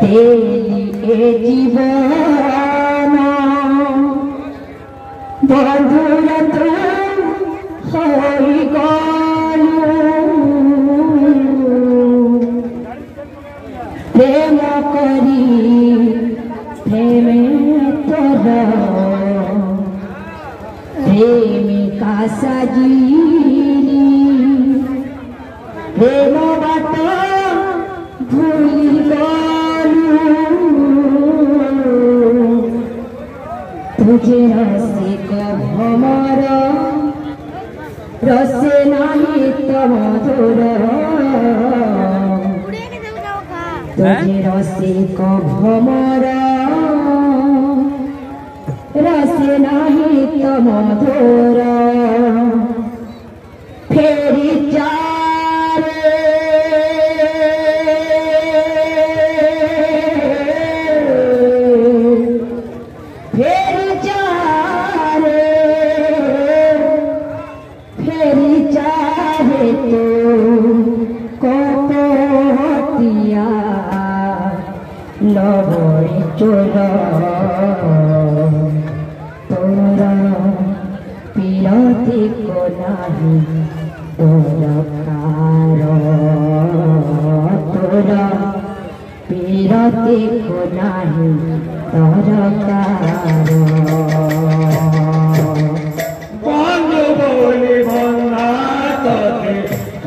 দেলিয়ে জীবন বন্ধুরা তো হই গল। প্রেম করি প্রেমে তোর প্রেমিকা সাজিয়ে Tú tienes que tomar, pero no hay camino. Tú tienes que tomar, pero no. লবই চোরা তোরা পিরাতে কোনাহি তোরা কার। তোরা পিরাতে কোনাহি তোরা কার বন্ধ বলে বন্ধা তবে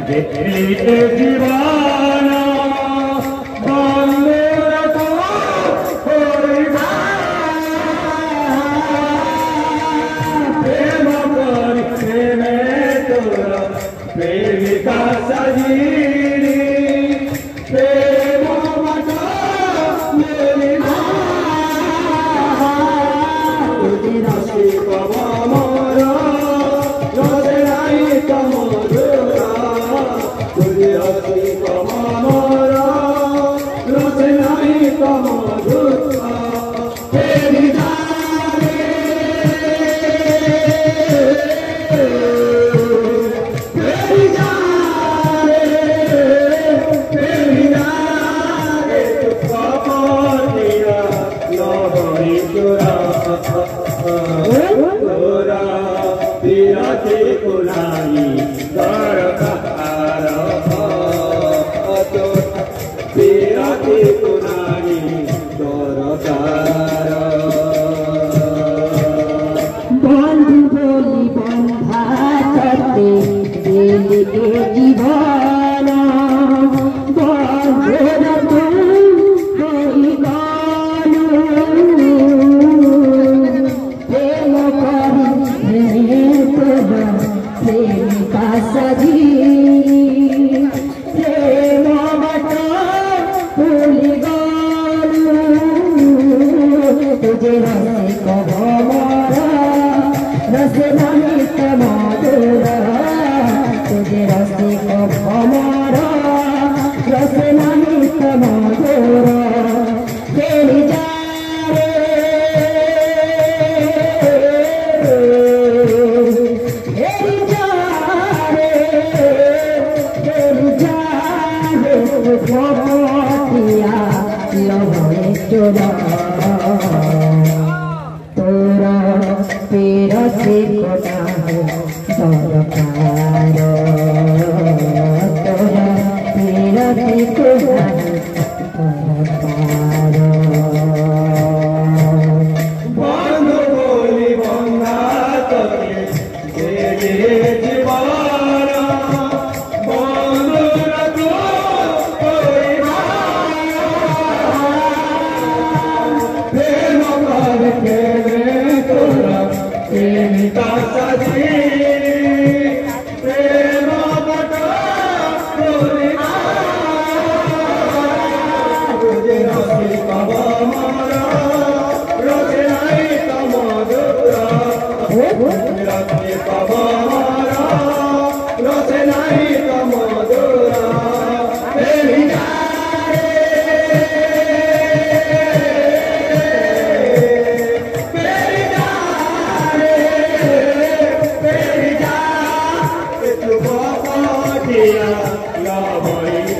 দেখলে Hari Baba तोरा तेरा से कोराई तारा Sadhi Yoda.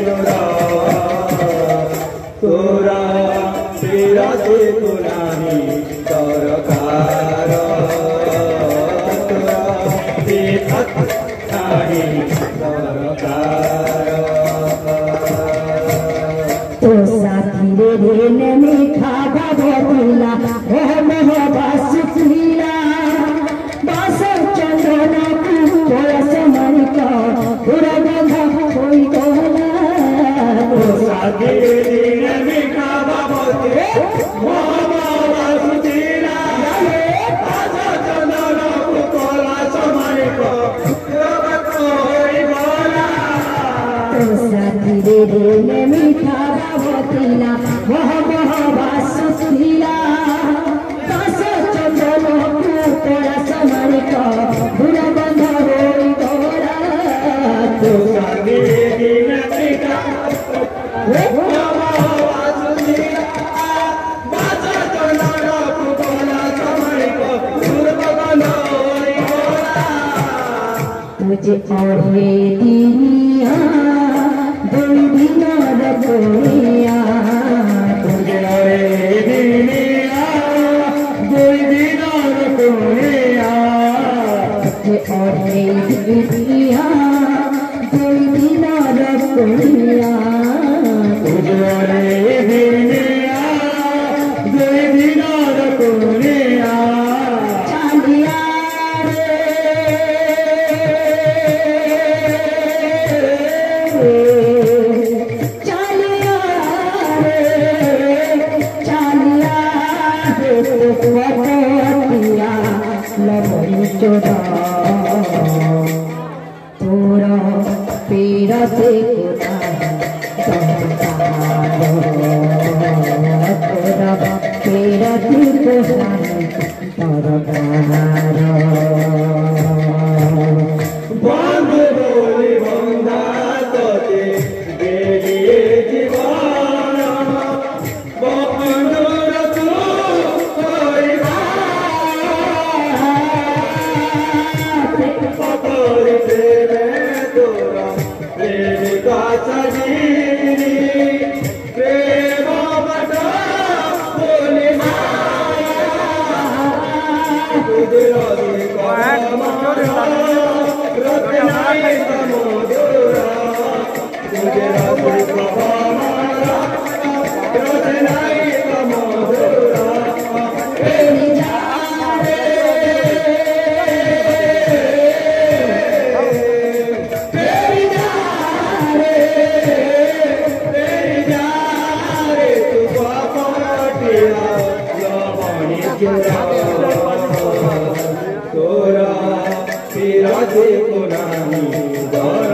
চোরা তোরা বিরাজে পুরানি দরকার তোরা বিরাজ নাহি দরকার তো সাথী রে নে again. যে ওহে দিনিয়া বন্দি নর বইয়া যে ওহে দিনিয়া বন্দি নর বইয়া যে ওহে দিনিয়া বন্দি নর বইয়া খোদা তোরা পেরাতে খোদা তোরা পেরাতে খোদা তোরা Thank you. राधे रानी